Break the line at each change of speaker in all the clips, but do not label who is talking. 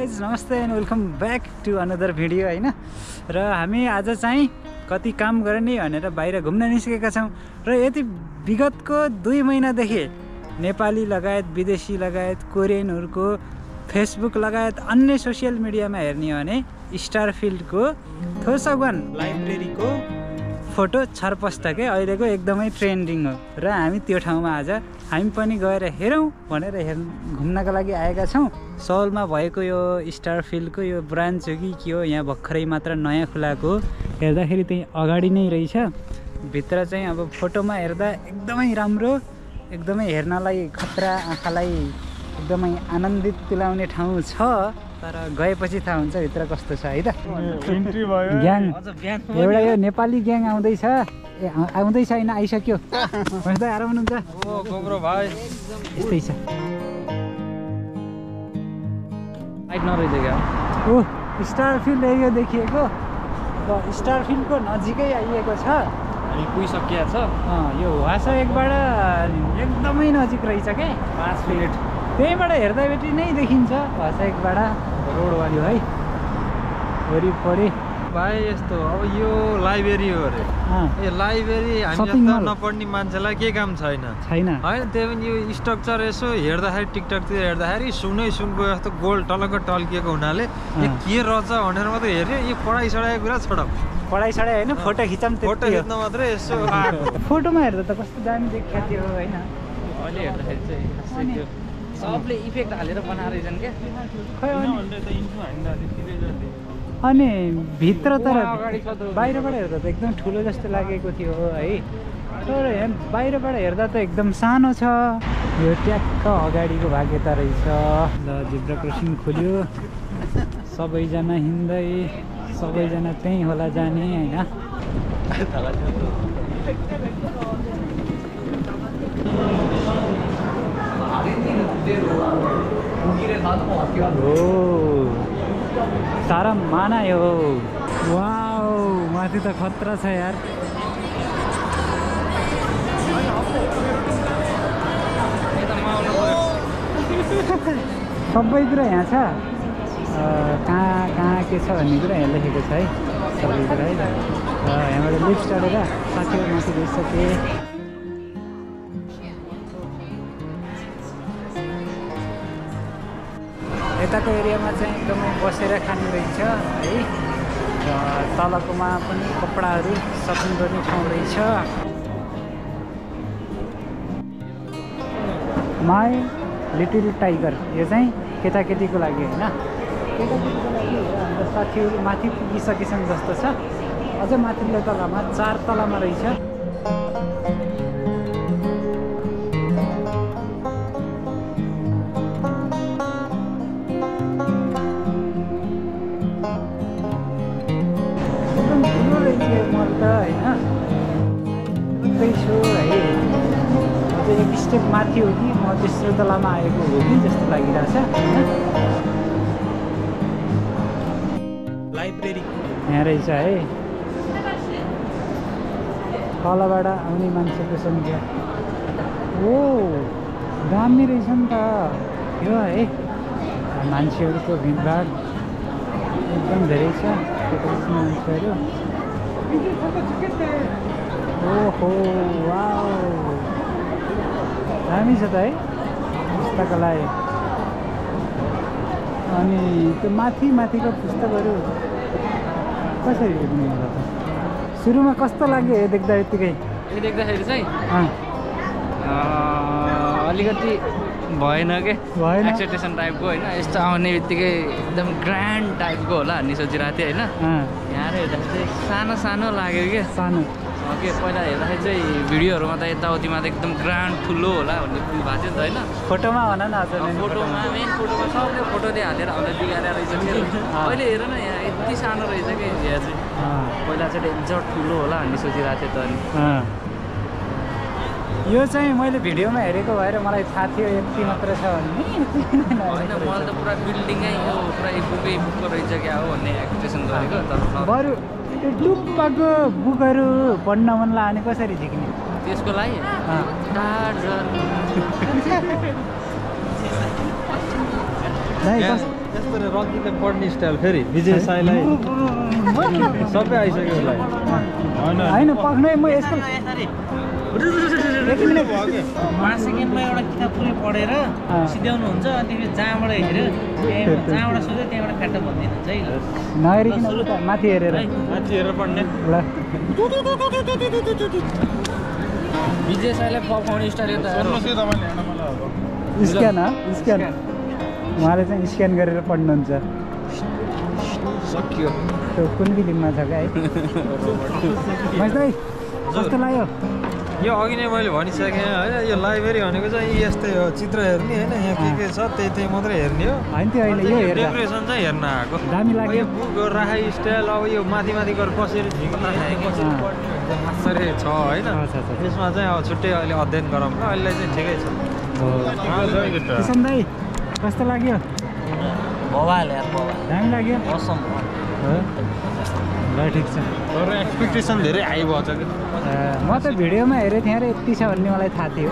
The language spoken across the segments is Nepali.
नमस्ते and welcome back to another video होइन? र हामी आज चाहिँ कति काम गर्ने भनेर बाहिर घुम्न निस्केका छौँ। र यति विगतको दुई महिनादेखि नेपाली लगायत विदेशी लगायत कोरियनहरूको फेसबुक लगायत अन्य सोसियल मिडियामा हेर्ने हो भने स्टार फिल्डको थोसगन लाइब्रेरीको फोटो छरपष्टकै अहिलेको एकदमै ट्रेन्डिङ हो। र हामी त्यो ठाउँमा आज हामी पनि गएर हेरौँ भनेर हेर् घुम्नको लागि आएका छौँ। सौलमा भएको यो स्टार फिल्डको यो ब्रान्च हो कि के हो यहाँ भर्खरै मात्र नयाँ खुलाएको हेर्दाखेरि त्यही अगाडि नै रहेछ। भित्र चाहिँ अब फोटोमा हेर्दा एकदमै राम्रो एकदमै हेर्नलाई खतरा आँखालाई एकदमै आनन्दित तुलाउने ठाउँ छ। तर गएपछि थाहा हुन्छ भित्र कस्तो छ है त। ग्याङ एउटा यो नेपाली ग्याङ आउँदैछ। ए आउँदैछ होइन आइसक्यो।
भाइ।
यस्तै छ। ओ स्टार फिल्ड एरिया देखिएको। र स्टार फिल्डको नजिकै आइएको छ।
हामी पुगिसकिया छ।
अँ, यो वासएकबाट एकदमै नजिक रहेछ क्या
पाँच मिनट।
त्यहीँबाट हेर्दाबेटी नै देखिन्छ वासएकबाट रोडवाली है वरिपरि
भाइ यस्तो अब यो लाइब्रेरी हो अरे ए लाइब्रेरी हामी। नपढ्ने मान्छेलाई के काम छैन
छैन
होइन त्यही पनि यो स्ट्रक्चर यसो हेर्दाखेरि टिकटकतिर हेर्दाखेरि सुनै सुनको जस्तो गोल्ड टलक्क टल्किएको हुनाले। के रहेछ भनेर मात्रै हेऱ्यो यो पढाइ सढाएको कुरा छोड
पढाइ सढाइ होइन फोटो खिचाम
फोटो खिच्न मात्रै यसो
फोटोमा हेर्दा त कस्तो दामी देखिएको थियो होइन
अहिले हेर्दाखेरि चाहिँ सबले इफेक्ट हालेर बनाएर रहेछन् क्या?
खै अनि- अनि भित्र तर बाहिरबाट हेर्दा त एकदम ठुलो जस्तो लागेको थियो है तर यहाँ बाहिरबाट हेर्दा त एकदम सानो छ। यो ट्याक्क अगाडिको भाग यता रहेछ। ल जिब्रा क्रसिङ खोल्यो। सबैजना हिँड्दै सबैजना त्यहीँ होला जाने होइन? हो। सारा माना हो वाउ माथि त खतरा छ यार। सबै कुरा यहाँ छ। कहाँ कहाँ के छ भन्ने कुरा यहाँ लेखेको छ है। सबै कुरा है यहाँबाट लिफ्ट चढेर साथीहरू माथि गइसके यताको एरियामा चाहिँ एकदमै बसेर खाने रहेछ है। र तलकोमा पनि कपडाहरू सपिङ गर्ने ठाउँ रहेछ। माई लिटिल टाइगर यो चाहिँ केटाकेटीको लागि होइन। केटाकेटीको लागि अन्त साथीहरू माथि पुगिसकेछन् जस्तो छ। अझ माथिल्लो तलामा चार तलामा रहेछ। एक स्टेप माथि हो कि म तेस्रो तलामा आएको हो कि जस्तो लागिरहेछ। होइन
लाइब्रेरी।
यहाँ रहेछ है। तलबाट आउने मान्छेको सङ्ख्या। ओ दामी रहेछ नि त। यो है मान्छेहरूको भिडभाड एकदम धेरै छ। मान्छेहरू ओहो वाउ। दामी छ त है। पुस्तकालय। अनि त्यो माथि माथिको पुस्तकहरू कसरी हेर्ने होला त? सुरुमा कस्तो लाग्यो यो देख्दा यत्तिकै?
यो देख्दाखेरि चाहिँ? अलिकति भएन के?
भएन।
एक्सपेक्टेसन टाइपको होइन? यस्तो आउने बित्तिकै एकदम ग्रान्ड टाइपको होला भन्ने सोचिरहेको थिएँ होइन? यहाँ हेर्दाखेरि चाहिँ सानो सानो लाग्यो क्या
सानो।
के पहिला हेर्दाखेरि चाहिँ भिडियोहरूमा त यताउतिमा त एकदम ग्रान्ड ठुलो होला भन्ने फिल भएको थियो नि त होइन?
फोटोमा भन न
फोटोमा मेन फोटोमा सबले फोटो चाहिँ हालेर हामीलाई बिगारेर रहेछ के? अहिले हेर न यहाँ यति सानो रहेछ कि? यहाँ चाहिँ पहिला चाहिँ डेन्जर ठुलो होला भन्ने सोचिरहेको थिएँ त अनि।
यो चाहिँ मैले भिडियोमा हेरेको भएर मलाई थाहा थियो यति मात्र छ भन्ने।
होइन मलाई त पुरा बिल्डिङै यो पुरा बुकै बुकको रहेछ क्या हो भन्ने एक्सपेक्टेसन गरेको तर न-
बरु त्यो डुब्बाको बुकहरू पढ्न मन लाग्यो भने कसरी झिक्ने
त्यसको लागि?
यस्तो पढ्ने स्टाइल फेरि विजय साईलाई। सबै आइसक्यो उसलाई होइन।
पक्नै म मिनट।
पाँच सेकेन्डमा एउटा किताब पुरै पढेर सिध्याउनुहुन्छ अनि जहाँबाट हेऱ्यो जहाँबाट सोध्यो त्यहाँबाट फ्याट्ट भनिदिनुहुन्छ है।
नहेरिकन माथि हेरेर।
माथि हेरेर पढ्ने।
ल।
विजय साईलाई पकाउने स्टाइल
स्क्यान स्क्यान। उहाँले चाहिँ स्क्यान गरेर पढ्नुहुन्छ।
सकियो।
त्यो कुन फिल्ममा छ क्या है महेश कस्तो लाग्यो?
यो अघि नै मैले भनिसकेँ होइन यो लाइब्रेरी भनेको चाहिँ यी यस्तै हो चित्र हेर्ने होइन यहाँ के के छ त्यही त्यही मात्रै हेर्ने हो।
होइन त्यो होइन यो हेर्दा।
डेकोरेसन चाहिँ हेर्न आएको।
दामी
अब
लाग्यो
यो बुकहरू राखाइ स्टाइल अब यो माथि माथि गरेर कसरी झिक्न कसरी। पढ्ने छ होइन।
छ, छ, छ।
यसमा चाहिँ अब छुट्टै अहिले अध्ययन गरौँ ल अहिले चाहिँ ठिकै छ।
किसन दाई कस्तो लाग्यो?
भवाल यार भवाल।
दामी लाग्यो।
असम
हो ल ठिक छ।
तर एक्सपेक्टेसन धेरै हाई कि?
म त भिडियोमा हेरेको थिएँ र यति छ भन्ने मलाई थाहा थियो।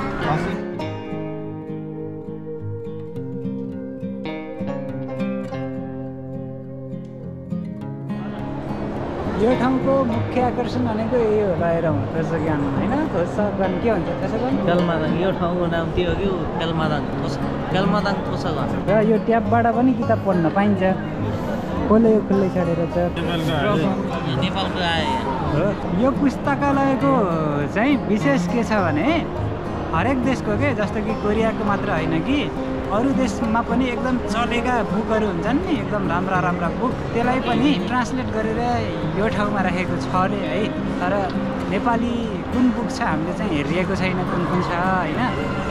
यो ठाउँको मुख्य आकर्षण भनेको यही हो रहेर ठोसगान होइन? ठोसगान के भन्छ ठोसगान
तेलमादाङ यो ठाउँको नाम के हो कि? तेलमादाङ तेलमादाङ कोसगान
र यो ट्याबबाट पनि किताब पढ्न पाइन्छ। कसले यो खुल्लै छाडेर हो? यो पुस्तकालयको चाहिँ विशेष के छ भने हरेक देशको के जस्तो कि कोरियाको मात्र होइन कि अरू देशमा पनि एकदम चलेका बुकहरू हुन्छन् नि एकदम राम्रा राम्रा बुक। त्यसलाई पनि ट्रान्सलेट गरेर यो ठाउँमा राखेको छ अरे है। तर नेपाली कुन बुक छ हामीले चाहिँ हेरिएको छैन कुन कुन छ होइन।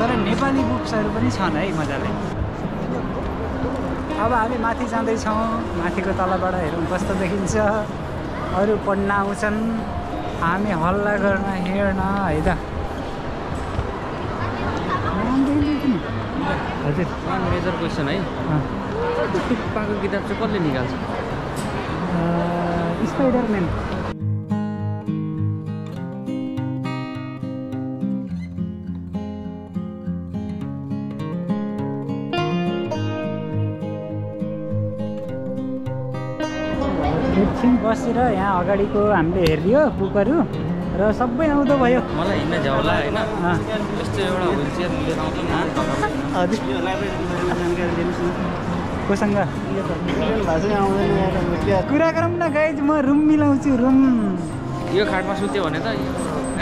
तर नेपाली बुक्सहरू पनि छन् है मजाले। अब हामी माथि जाँदैछौँ। माथिको तलबाट हेरौँ कस्तो देखिन्छ। अरू पढ्न आउँछन्। हामी हल्ला गर्न हेर्न है त। हजुर।
मेजर क्वेसन है।
अँ।
टुप्पाको किताब चाहिँ कसले निकाल्छ?
स्पाइडरम्यान। बसेर यहाँ अगाडिको हामीले हेरियो बुकहरू र सबै आउँदो भयो।
मलाई हिँड्न झ्याउला होइन।
अँ,
यस्तो एउटा चेयर लिएर
हजुर कोसँग? कुरा गरौँ न गाइज म रुम मिलाउँछु रुम।
यो खाटमा सुत्यो भने त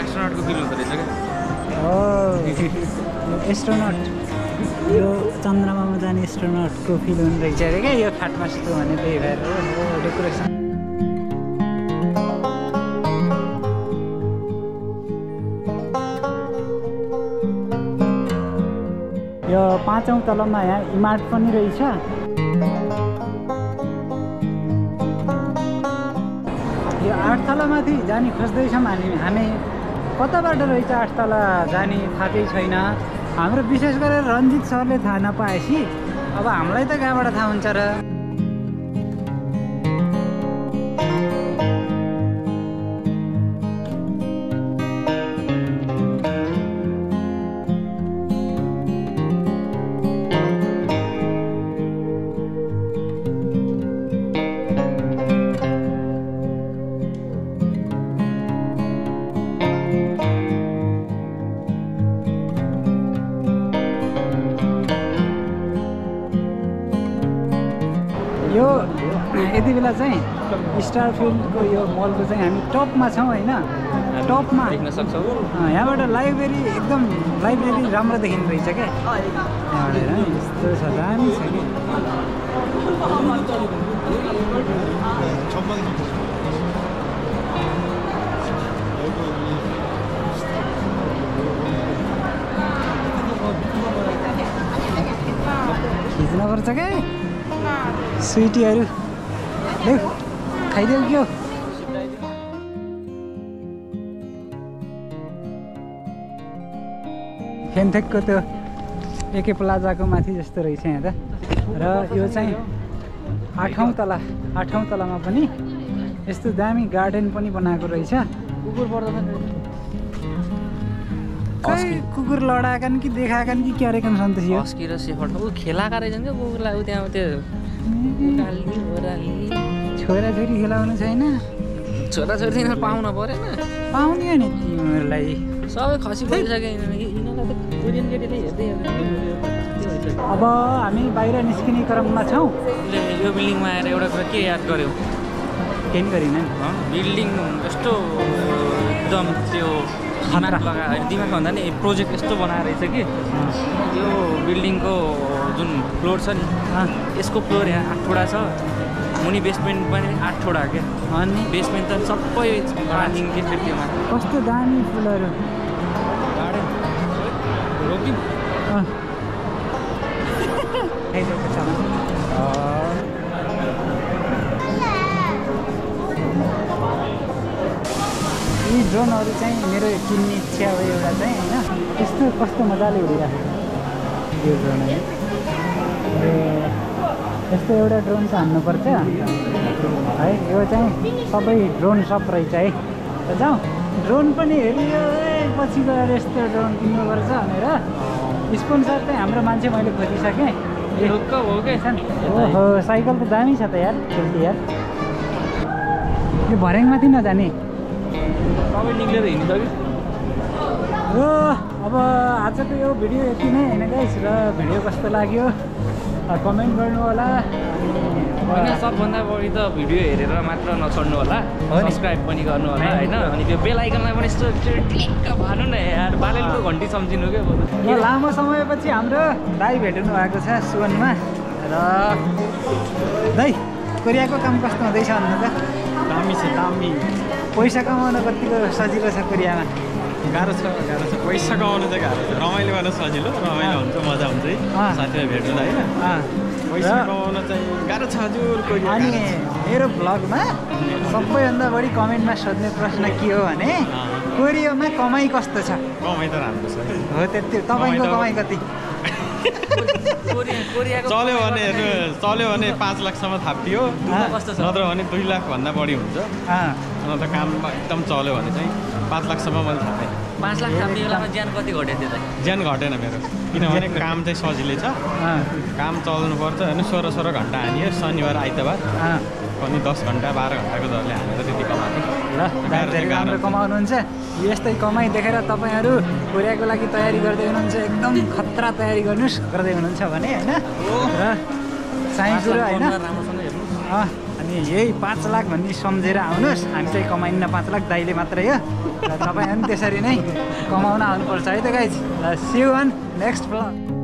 एस्ट्रोनटको फिल हुँदो रहेछ क्या।
एस्ट्रोनट यो चन्द्रमामा जाने एस्ट्रोनटको फिल हुने रहेछ अरे क्या यो खाटमा सुत्यो भने त्यही भएर डेकोरेसन यो पाँचौँ तलमा यहाँ इमार्ट पनि रहेछ। यो आठ तलामाथि जाने खोज्दैछौँ हामी। हामी कताबाट रहेछ आठ तला जाने थाहा छैन। हाम्रो विशेष गरेर रन्जित सरले थाहा नपाएपछि अब हामीलाई त कहाँबाट थाहा हुन्छ र? यो यति बेला चाहिँ स्टार फिल्डको यो मलको चाहिँ हामी टपमा छौँ होइन। टपमा।
देख्न सक्छौँ।
यहाँबाट लाइब्रेरी एकदम लाइब्रेरी राम्रो देखिँदो रहेछ क्या यहाँबाट यस्तो छ दामी छ कि? खिच्नुपर्छ क्या स्विटीहरू। देऊ खाइदेऊ क्या फेन्थेकको त्यो एके प्लाजाको माथि जस्तो रहेछ यहाँ त। र यो चाहिँ आठौँ तला आठौँ तलामा पनि यस्तो दामी गार्डन पनि बनाएको रहेछ।
कुकुर
कुकुर लडाएका कि देखाएका कि क्या रहेका छन् त यो?
हस्की र सेफर्ड ऊ खेलाएका रहेछन् क्या कुकुरलाई? ऊ त्यहाँ त्यो
छोराछोरी खेलाउनु छैन?
छोराछोरी यिनीहरू पाउन परेन।
पाउने हो नि तिमीहरूलाई
सबै खसी परिसक्यो
अब हामी बाहिर निस्किने क्रममा छौँ।
यो बिल्डिङमा आएर एउटा कुरा के याद गर्यो?
केही गरिन नि।
बिल्डिङ यस्तो एकदम त्यो दिमाग
खतरा।
लगा होइन दिमाग भन्दा नि प्रोजेक्ट यस्तो बनाएर रहेछ कि। यो बिल्डिङको जुन फ्लोर छ नि यसको फ्लोर यहाँ आठवटा छ। मुनि बेसमेन्ट पनि आठवटा क्या
अनि?
बेसमेन्ट त सबै पार्किङ के त्योमा
कस्तो दामी फुलहरू।
गार्डन
ड्रोनहरू चाहिँ मेरो किन्ने इच्छा हो एउटा चाहिँ होइन? यस्तो कस्तो मजाले उडिरहेको छ? यो ड्रोनहरू ए यस्तो एउटा ड्रोन चाहिँ हान्नुपर्छ। है यो चाहिँ सबै ड्रोन सप रहेछ है। त जाउँ ड्रोन पनि हेरियो पछि गएर यस्तो ड्रोन किन्नुपर्छ भनेर। स्पोन्सर चाहिँ हाम्रो मान्छे मैले खोजिसकेँ। ओहो साइकल त दामी छ त यार खेल्ती यार। यो भर्याङमाथि नजाने।
सबै निक्लेर हिँड्छ कि?
र अब आजको यो भिडियो यति नै होइन गाइस र भिडियो कस्तो लाग्यो? कमेन्ट गर्नु होला। अनि
होइन सबभन्दा बढी त भिडियो हेरेर मात्र नछोड्नु होला। सब्सक्राइब पनि गर्नु होला होइन? अनि त्यो बेल आइकनलाई पनि यस्तो टिक्क भानु न यार। बालेलको घन्टी सम्झिनु क्या
यो लामो समयपछि हाम्रो दाई भेट्नु भएको छ सुवनमा। र दाई कोरियाको काम कस्तो हुँदैछ भन्नु त?
दामी छ दामी।
पैसा कमाउन कतिको सजिलो छ कोरियामा
गाह्रो छ गाह्रो छ। पैसा कमाउनु चाहिँ गाह्रो छ। रमाइलो गर्न सजिलो रमाइलो हुन्छ मजा हुन्छ। है। साथीभाइ भेट्दा होइन। पैसा कमाउन चाहिँ गाह्रो छ हजुर
अनि मेरो भ्लगमा सबैभन्दा बढी कमेन्टमा सोध्ने प्रश्न के हो भने। कोरियामा कमाइ कस्तो छ?
कमाइ त राम्रो छ। है।
त्यति तपाईँको
कमाइ
कति?
चल्यो भने हेर्नु चल्यो भने पाँच लाखसम्म थापियो नत्र भने दुई लाखभन्दा बढी हुन्छ।
अँ,
नत्र काम एकदम चल्यो भने चाहिँ पाँच लाखसम्म मैले थापेँ
पाँच लाख थाप्ने बेलामा ज्यान कति घट्यो त्यो चाहिँ
ज्यान घटेन मेरो। किनभने काम चाहिँ सजिलै छ। काम चल्नुपर्छ होइन सोह्र सोह्र घन्टा हानियो शनिबार आइतबार। अनि दस घन्टा बाह्र घन्टाको दरले हानेर त्यति कमाएको।
कमाउनुहुन्छ। यस्तै कमाइ देखेर तपाईँहरू कोरियाको लागि तयारी गर्दै हुनुहुन्छ। एकदम खतरा तयारी गर्नुहोस् गर्दै हुनुहुन्छ भने होइन? र चाहिँ कुरो होइन? अनि यही पाँच लाख भन्ने सम्झेर आउनुहोस्। हामी चाहिँ कमाइन्न पाँच लाख दाइले मात्रै हो। र तपाईँहरू पनि त्यसरी नै कमाउन आउनुपर्छ है त गाइज ल सिउ वान नेक्स्ट ब्लग